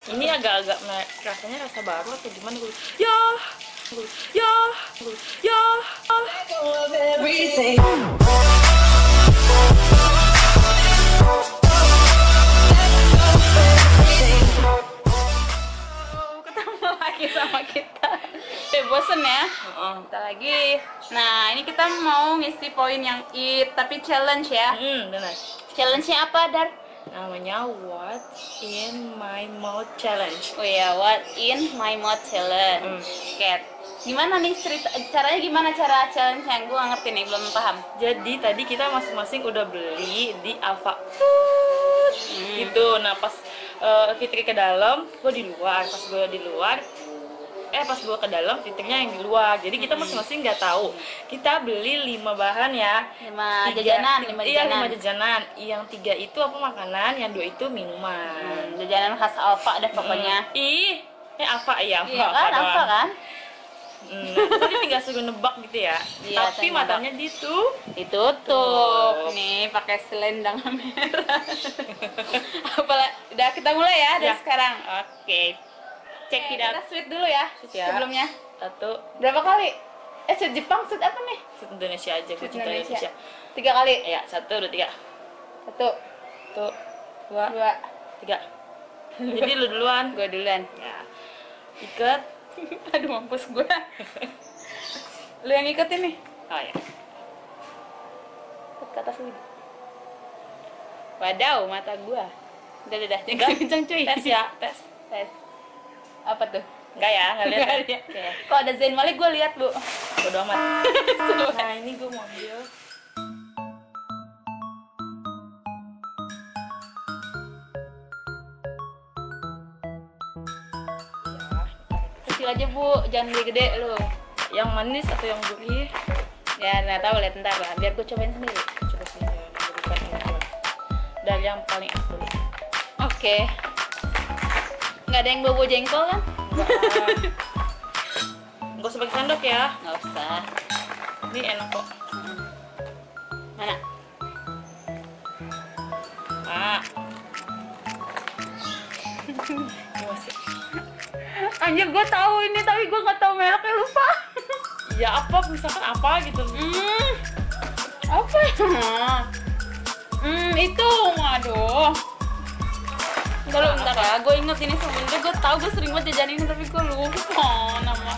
Ini agak-agak rasanya rasa baru atau gimana gue? Ya, ya, ya. ketemu lagi sama kita eh bosen ya kita lagi nah ini kita mau ngisi poin yang it tapi challenge ya Hmm, benar. challenge-nya apa dar Namanya What in My Mouth Challenge. oh ya what in my mouth challenge Hmm. Cat gimana nih cerita caranya gimana cara challenge yang gue ngerti nih belum paham Jadi tadi kita masing-masing udah beli di Alfa Food Hmm. gitu. Nah pas eh, Fitri ke dalam, gue di luar. Pas gue di luar, eh pas gue ke dalam, Fitrinya yang di luar. Jadi kita masing-masing nggak tahu. Kita beli lima bahan ya. lima Tiga- jajanan lima Iya lima jajanan. Yang tiga itu apa makanan, yang dua itu minuman. Hmm, jajanan khas Alfa deh pokoknya Ih, eh apa ya? iya kan doang. Alfa kan Hmm, tadi tinggal suruh nebak gitu ya. Iya, Tapi nebak. matanya di itu ditutup Tutup. nih pakai selendang merah apalah udah kita mulai ya dari Ya. sekarang oke cek Oke, kita sweet dulu ya ya. sebelumnya satu berapa kali eh sweet Jepang sweet apa nih Sweet Indonesia aja, Sweet Indonesia. Indonesia. tiga kali Ya, satu, dua, tiga. satu Satu, dua, dua tiga. Jadi lu duluan. gue duluan Ya. Ikat. aduh mampus gue lu yang ikutin nih Oh ya. Ke atas dulu wadaw mata gue udah udah jangan kenceng cuy Tes ya, tes. tes apa tuh Enggak ya, enggak lihat. Ya? Kalau ada Zain Malik gue lihat bu. Bodo amat. Nah, ini gue mau ambil. Ya, Kecil aja bu, jangan gede-gede lu. yang manis atau yang gurih? Ya nggak tahu lihat ntar lah. Biar gue cobain sendiri. Coba sini coba. Dan yang paling dulu. Oke. Nggak ada yang bobo jengkol kan? Enggak usah pakai sendok ya. Nggak usah. Ini enak kok. Mana? Ah. Anjir gue tahu ini tapi gue nggak tahu mereknya lupa. Ya apa misalkan apa gitu. Hmm. Apa ya? Hmm itu, waduh. Lu, bentar ya, gue inget ini sebenernya gue tahu gue sering banget jajan ini tapi gue lupa namanya.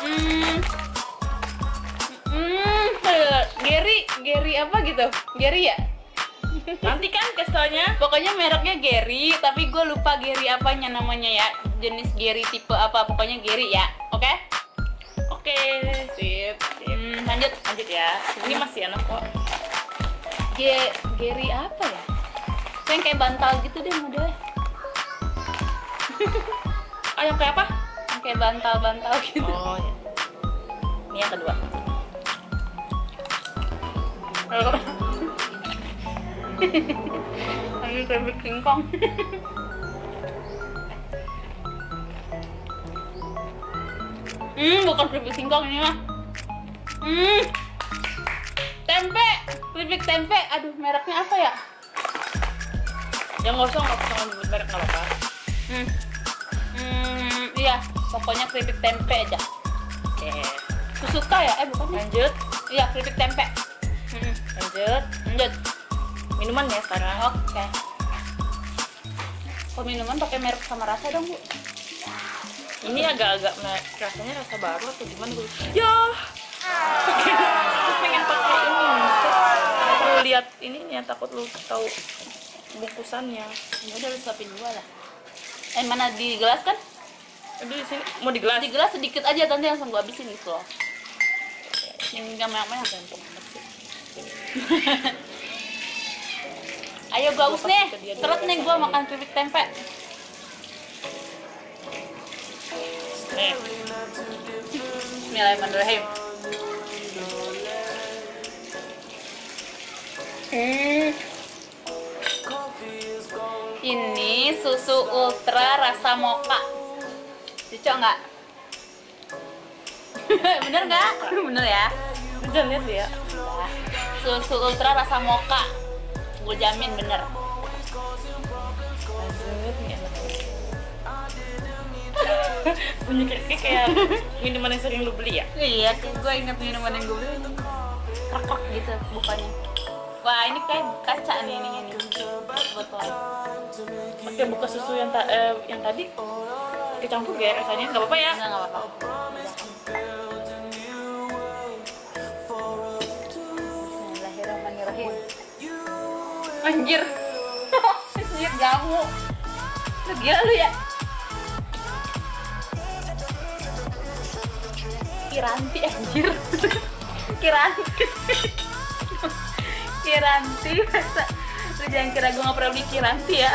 Hmm, hmm, eh, Gary, Gary apa gitu? Gary ya? Nanti kan keselnya. Pokoknya mereknya Gary, tapi gue lupa Gary apanya namanya ya. Jenis Gary tipe apa, pokoknya Gary ya. Oke? Oke, sip. sip. Hmm, lanjut. Lanjut ya. Ini masih enak kok. Ge Gary apa ya? Yang kayak bantal gitu deh modelnya. Ah, yang kayak apa? Yang kayak bantal-bantal gitu. Oh, ya. Ini yang kedua. Ini keripik singkong. hmm, bukan keripik singkong ini mah. Hmm. Tempe, keripik tempe. Aduh, mereknya apa ya? Yang nggak usah nggak usah nyebut merek nggak apa-apa. Hmm. Hmm, iya, pokoknya keripik tempe aja. Oke. Kusuka ya? Eh, bukan? Lanjut, Iya, keripik tempe. Hmm. lanjut. Lanjut. Minuman ya sekarang. Oke. Kalau minuman pakai merek sama rasa dong, Bu. Ini agak-agak rasanya rasa baru atau gimana gue? Ya. Aku pengen pakai ini. Aku lihat ini nih takut lu tahu bungkusannya. Ya udah lu suapin dua lah. Eh, mana di gelas kan? Aduh di sini mau di gelas. Di gelas sedikit aja nanti langsung gua habisin gitu loh. Yang enggak banyak-banyak kan. Ayo gua haus nih. Seret nih gua makan keripik tempe. Nih, Bismillahirrahmanirrahim. Hmm. Susu ultra rasa mocha. Cocok nggak? Bener nggak? Bener ya. jangan lihat ya. Susu ultra rasa mocha. Gue jamin bener. Bunyi kayak, kayak, minuman yang sering lu beli ya? Iya, gue inget minuman yang gue beli krek gitu bukanya. Wah ini kayak kaca nih ininya nih botol. Pakai buka susu yang, ta eh, yang tadi kecampur ya rasanya nggak apa-apa ya? Enggak nggak apa-apa. Bismillahirrahmanirrahim. Anjir. Anjir jamu. Lu gila lu ya. Kiranti anjir. Kiranti. Kiranti lu jangan kira gue nggak pernah beli Kiranti ya.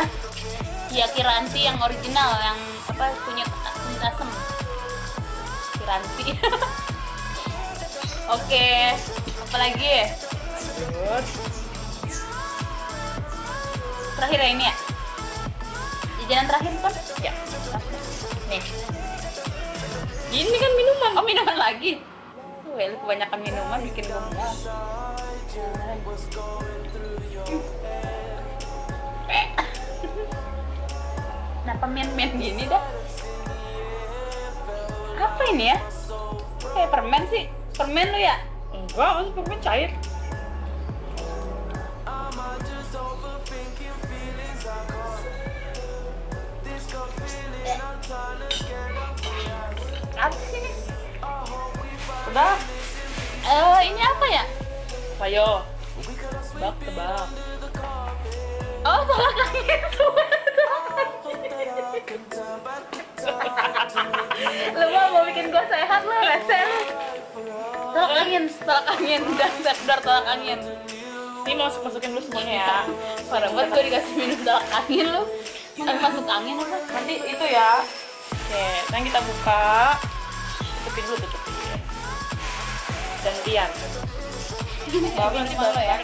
Iya Kiranti yang original yang apa punya kunyit asem. Kiranti. Oke, apa lagi? Terus, Terakhir ya ini ya? Jajanan terakhir kan? ya. Nih. Ini kan minuman. Oh minuman lagi. Wah, lu kebanyakan minuman bikin. Eh. Kenapa men-men gini dah? Apa ini ya? Kayak permen sih. Permen lu ya? Enggak, masih permen cair. Apa sih ini? Udah. Eh, ini apa ya? Ayo. Tebak, tebak. Oh, tolak angin. lu mau mau bikin gua sehat lu, rese lu. Tolak angin, tolak angin, dan sedar tolak angin. Ini mau masuk masukin dulu semuanya ya. Parah banget gua dikasih minum tolak angin lu. Kan masuk angin apa? Nanti itu ya. Oke, sekarang kita buka. Tutupin dulu, tutupin. Gantian. Baru ya.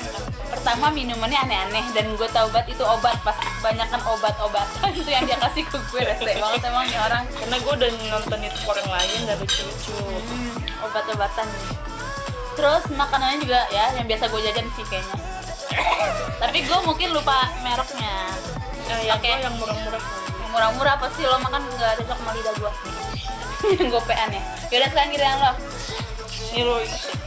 Pertama minumannya aneh-aneh dan gue tau banget itu obat. Pas banyakan obat-obatan itu yang dia kasih ke gue rese banget emang nih orang. Karena gue udah nonton itu orang lain dan lucu-lucu. Hmm, obat-obatan. Terus makanannya juga ya yang biasa gue jajan sih kayaknya. Tapi gue mungkin lupa mereknya. Eh, yang gua yang murah-murah. yang murah-murah apa sih? Lo makan nggak cocok sama lidah gue yang gopean ya. Yaudah sekarang giliran lo. Ini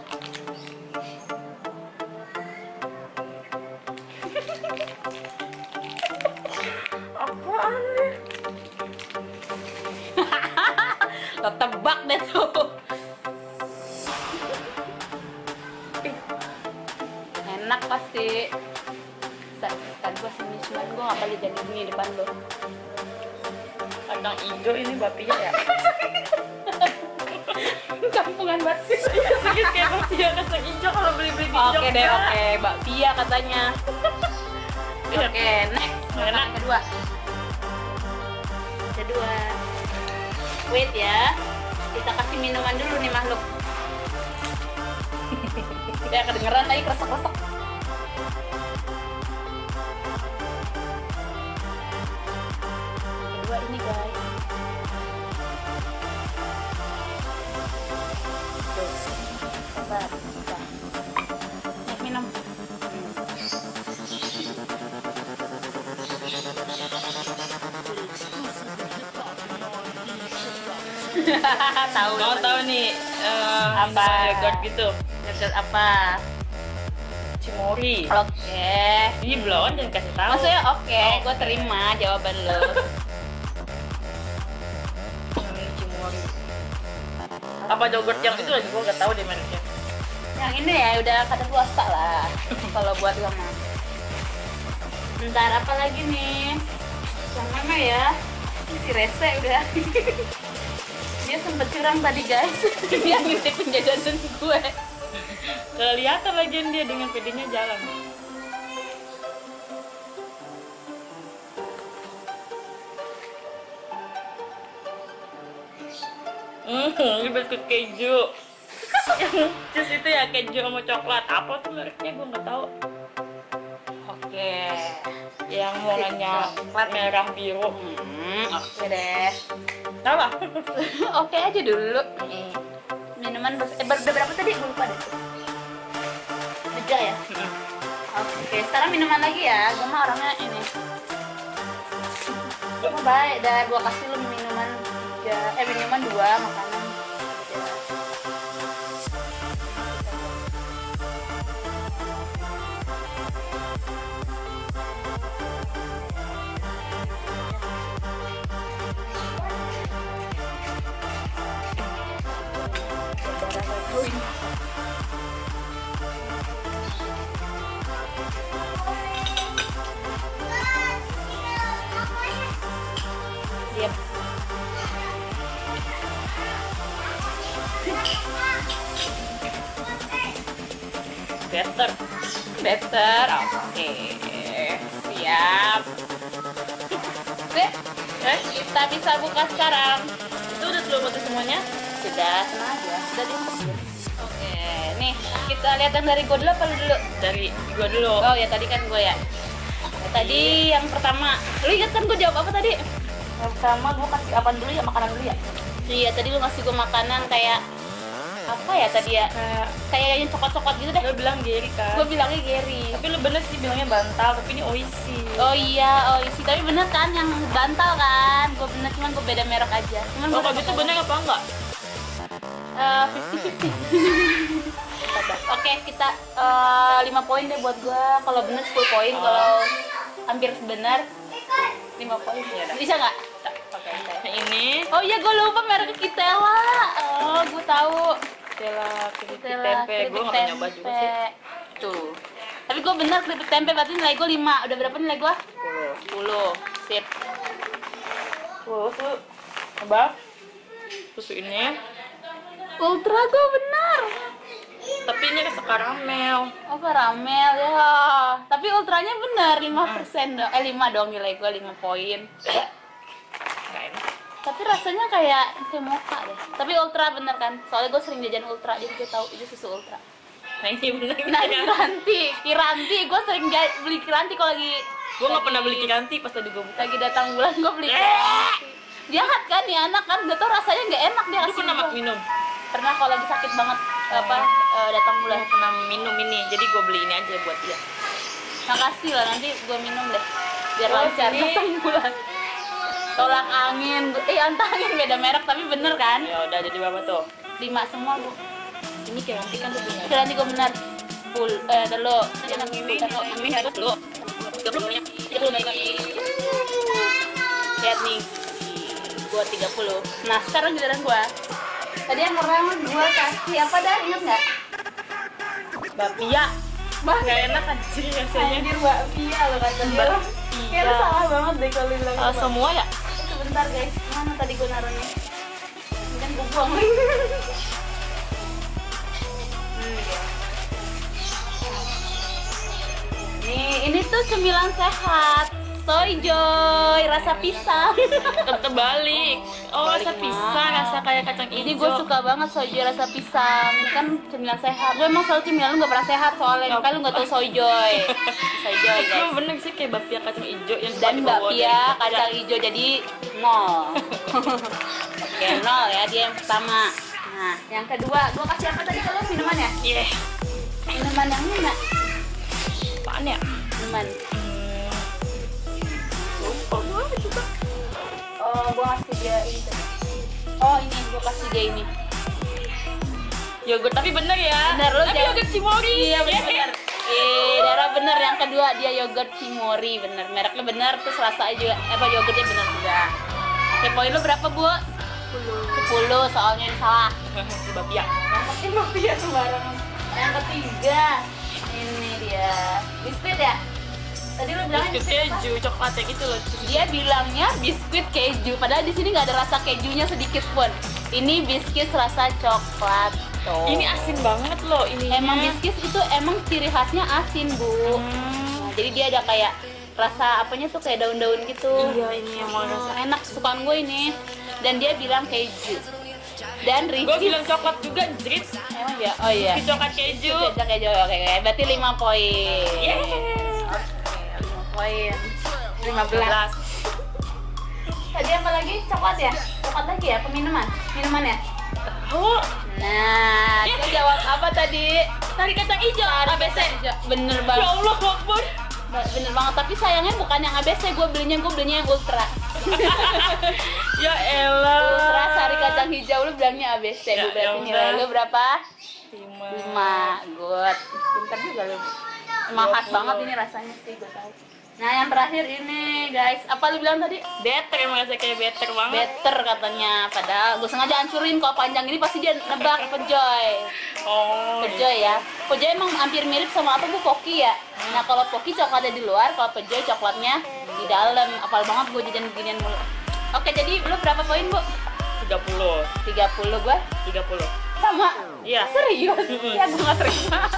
Hijau ini bapia ya? Kampungan banget sih. Sedikit kayak bapia kacang hijau kalau beli-beli di Oke deh, oke. Mbak Pia katanya. Iya. Oke, next. Enak. Makanan kedua. Kedua. Wait ya. Kita kasih minuman dulu nih makhluk. ya kedengeran lagi kresek-kresek. Kedua ini guys. Minum. tahu Mau tahu nih eh, Apa? yogurt gitu? Yogurt apa Cimori. oke Ini belum jangan kasih tahu. maksudnya oke Oh. gue terima jawaban lo Cimori. Apa yogurt yang itu lagi gue gak tahu deh mereknya yang ini ya udah kata luasa lah. Kalau buat kamu Ntar apa lagi nih? Yang mana ya? Si rese udah. Dia sempet curang tadi guys. Dia penjajahan jajanan gue. Kelihatan lagi dia dengan pedenya jalan. Mm, ini biskuit keju. yang jus itu ya keju sama coklat. Apa tuh mereknya gue nggak tahu. Oke. Yang warnanya Coklat. merah biru. Hmm, oke deh. Apa? oke aja dulu. Hmm. Minuman ber eh, ber- berapa tadi? Gue lupa deh. Tiga ya? Hmm. Oke, sekarang minuman lagi ya. Gue mah orangnya ini. Gue baik dah. Gue kasih lu minuman tiga. Eh, minuman dua, makanan Better. Oke. Siap. Sip. Eh, Kita bisa buka sekarang. itu udah belum itu semuanya? Sudah, tenang aja. Sudah dimasukin. Oke, nih kita lihat yang dari gue dulu apa lu dulu? Dari gua dulu. Oh ya tadi kan gue ya. Tadi yang pertama, lu ingat kan gue jawab apa tadi? Yang pertama gua kasih apa dulu ya? Makanan dulu ya? Iya tadi lu ngasih gue makanan kayak apa ya tadi ya? Kayak Kayak yang coklat-coklat gitu deh. lo bilang Gary kan? Gue bilangnya Gary. Tapi lo bener sih bilangnya bantal, tapi ini oisi. Oh iya, isi tapi bener kan yang bantal kan? Gue bener cuman gue beda merek aja. Cuman Oh, kalau gitu bener apa enggak? fifty Oke kita eh, lima poin deh buat gue. Kalau bener 10 poin, kalau hampir benar 5 poin. Dah. Bisa nggak? Oke. Ini Oh iya gue lupa mereknya Kitela. Oh gue tahu. Stella keripik Kitela tempe. Gue nggak nyoba juga sih. tempe. Tuh. Tapi gue bener keripik tempe berarti nilai gue 5. Udah berapa nilai gue? 10. Sip. Terus tuh apa? Susu ini, Ultra gue benar. tapi ini rasa karamel. Oh karamel ya. Tapi ultranya benar 5% dong. Eh 5 dong nilai gue 5 poin. Tapi rasanya kayak kayak mocha deh. Tapi ultra bener kan? Soalnya gue sering jajan ultra jadi gue tahu itu susu ultra. Nah ini bener Nah kan? kiranti, kiranti gue sering beli kiranti kalau lagi Gue nggak pernah beli kiranti pas tadi gue buka. lagi datang bulan gue beli kiranti. Jahat kan nih anak kan, gak tau rasanya gak enak dia kasih pernah gua. minum? Pernah kalau lagi sakit banget apa eh, datang bulan. Gue pernah minum ini, jadi gue beli ini aja buat dia. Makasih lah nanti gue minum deh biar Oh, lancar datang bulan. Tolak angin, eh antah angin beda merek tapi bener kan? Ya udah jadi berapa tuh? Lima semua bu. Ini kiranti kan tuh punya. Kiranti gue benar. Sepuluh, eh dulu. Yang ini, ini harus dulu. Tiga puluh menit. Tiga puluh menit. Lihat nih, gua 30 Nah sekarang giliran gua Tadi yang pertama gua kasih apa dah, inget nggak? Bapia. Bah, Gak enak anjir rasanya. Anjir bakpia lo kata dia Bakpia. Kayak lu salah banget deh kalau bilang Ah, semua ya? Sebentar guys, mana tadi gua naruhnya? Kan gua buang. Nih, ini tuh cemilan sehat Soy Joy, rasa pisang Terbalik. Oh, rasa pisang, rasa kayak kacang hijau. Ini gue suka banget soy joy rasa pisang. Ini kan cemilan sehat. Gue emang selalu cemilan lu gak pernah sehat soalnya. Makanya lu gak tau soy joy. soy joy Lu guys. bener sih kayak bapia kacang hijau yang Dan Jogja. kacang hijau jadi nol. Oke nol ya dia yang pertama. Nah yang kedua gue kasih apa tadi kalau minuman ya? Iya. Minuman yang mana? Apaan ya? Minuman. Hmm. Lupa gue juga. Oh gue kasih dia ini. Oh ini gue kasih dia ini. Yogurt tapi bener ya. Bener, lu tapi jangan- yogurt Cimori. Iya benar. Eh, Dara bener yang kedua dia yogurt Cimori bener. Mereknya bener terus rasanya juga eh, apa yogurtnya bener juga. Oke, poin lu berapa, Bu? 10. 10 soalnya yang salah. bapia. Yang penting mafia sembarangan. Yang ketiga ini dia. Biskuit ya? Tadi lu bilang Biskuit keju, coklat ya gitu loh. dia bilangnya biskuit keju padahal di sini nggak ada rasa kejunya sedikit pun. Ini biskuit rasa coklat. Tuh. Ini asin banget loh ini. Emang biskuit itu emang ciri khasnya asin, Bu. Hmm. Nah, jadi dia ada kayak rasa apanya tuh kayak daun-daun gitu. Iya ini yang mau rasa. enak kesukaan gue ini. Dan dia bilang keju. dan gue Ricis bilang coklat juga jrit emang ya oh iya coklat keju ya Jo. oke oke berarti 5 poin 5 poin 15 belas. Tadi apa lagi? Coklat ya? Coklat lagi ya? Peminuman minuman? Ya? Oh. Nah Ya. dia jawab apa tadi? Tarik kacang hijau ABC bener ya banget Allah Akbar bener banget. Tapi sayangnya bukan yang ABC gue belinya gue belinya yang ultra. Ya elah. Ultra sari kacang hijau lu bilangnya ABC Ya, gue berarti ya nilai lu berapa? Lima. Lima. Good. Pintar juga lu. Emang khas 20. banget ini rasanya sih gue tahu nah yang terakhir ini guys apa lu bilang tadi? Better emang rasanya kayak better banget. Better katanya. Padahal gue sengaja hancurin kalau panjang ini pasti dia nebak pejoy oh pejoy ya. Pejoy emang hampir mirip sama apa bu? Poki ya? Nah kalau poki coklatnya di luar kalau pejoy coklatnya di dalam. Apal banget gue jajan beginian mulu. Oke jadi lu berapa poin bu? 30 30 gue 30 sama? Iya. serius? Mm-mm. ya gue gak terima.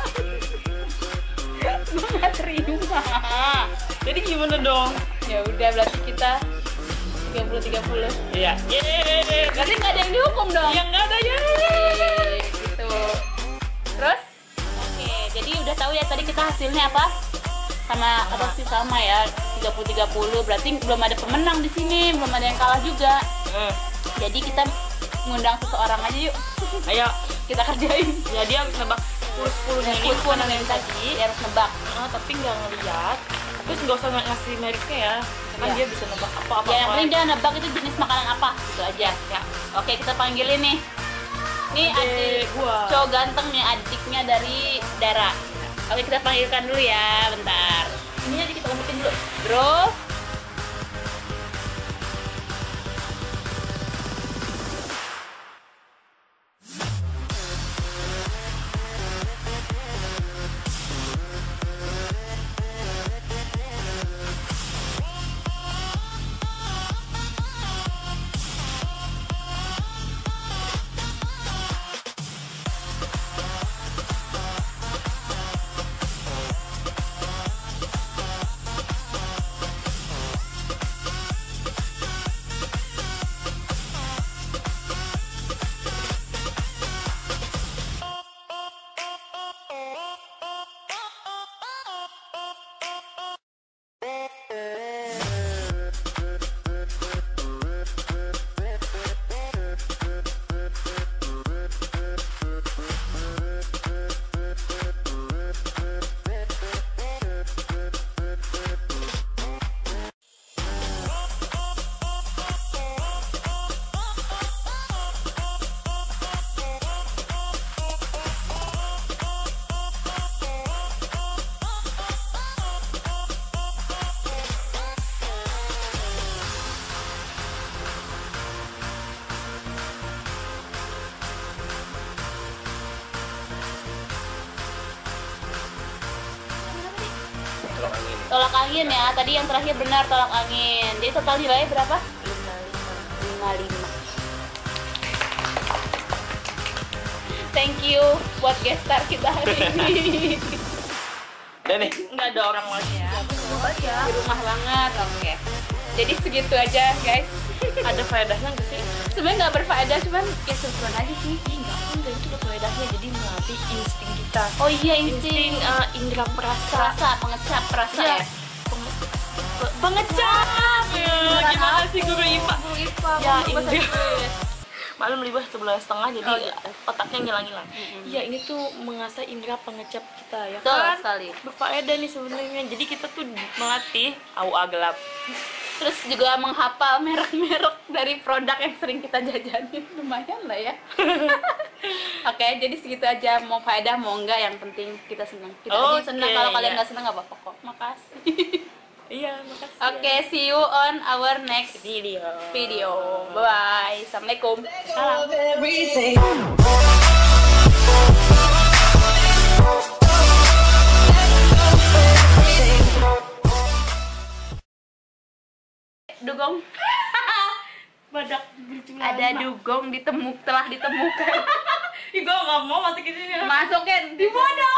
Gue gak terima jadi gimana dong? Ya udah berarti kita 30 30 iya. Yeay. Berarti nggak ada yang dihukum dong? Yang nggak ada. Ya gitu. Terus? Oke jadi udah tahu ya tadi kita hasilnya apa? Sama apa sih sama ya? 30 30 berarti belum ada pemenang di sini belum ada yang kalah juga. Hmm. jadi kita ngundang seseorang aja yuk. Ayo. Kita kerjain. Ya dia harus nebak 10 10 Pun pun yang tadi. Dia harus nebak. Ah, tapi nggak ngeliat terus nggak usah ngasih mereknya ya kan Iya. dia bisa nebak apa apa ya yang penting dia nebak itu jenis makanan apa? Gitu aja. Ya. Oke kita panggilin nih. Nih Adek adik gua. cowok ganteng nih adiknya dari Dara. Oke kita panggilkan dulu ya bentar. Ini aja kita umpetin dulu. Bro Tolak angin. ya tadi yang terakhir benar tolak angin jadi total nilainya berapa 55 thank you buat guest star kita hari ini Udah nih. nggak ada orang lagi ya di rumah banget oke jadi segitu aja guys ada faedahnya nggak sih sebenarnya nggak berfaedah cuman ya seru-seruan aja sih Ih, nggak enggak itu ada faedahnya jadi melatih insting kita oh iya insting insting eh, indera perasa perasa pengecap perasa ya Penge- pe- pengecap ya, gimana sih guru IPA? Ya, Indra. malam libas sebelah setengah jadi Oh, iya. otaknya ngilang-ngilang. Iya ini tuh mengasah indera pengecap kita ya Betul kan? sekali. berfaedah nih sebenarnya. Jadi kita tuh melatih AUA gelap terus juga menghafal merek-merek dari produk yang sering kita jajanin. Lumayan lah ya. Oke jadi segitu aja. Mau faedah mau enggak yang penting kita senang. Kita Oke, senang kalau kalian ya. nggak senang nggak apa-apa kok. Makasih. Iya makasih oke see you on our next video. video. Bye assalamualaikum. Salam dugong. Badak berculan ada dugong ditemuk telah ditemukan. Gue gak nggak mau masuk ini masukin. Di mana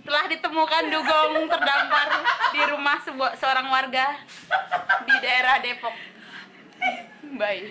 telah ditemukan dugong terdampar di rumah sebuah seorang warga di daerah Depok. Bye.